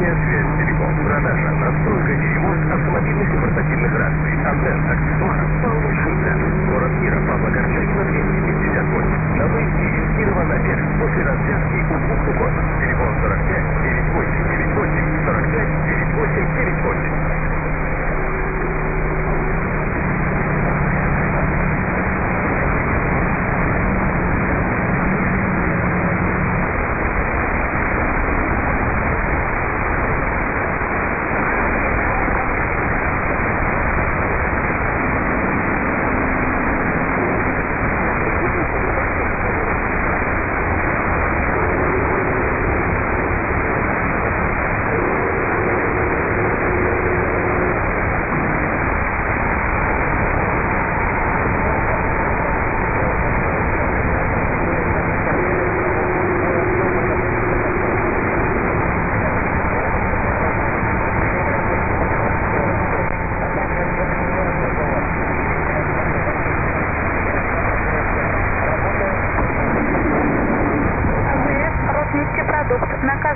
Внешняя связь, телефон, продажа, настройка ее.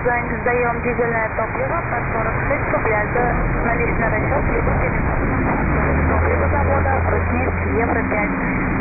Банк, сдаем дизельное топливо по 46 рублей за наличный расчет либо телефон. Топливо завода а «Бруснефть Евро-5».